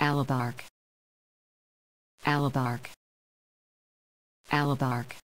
Alabark. Alabark. Alabark.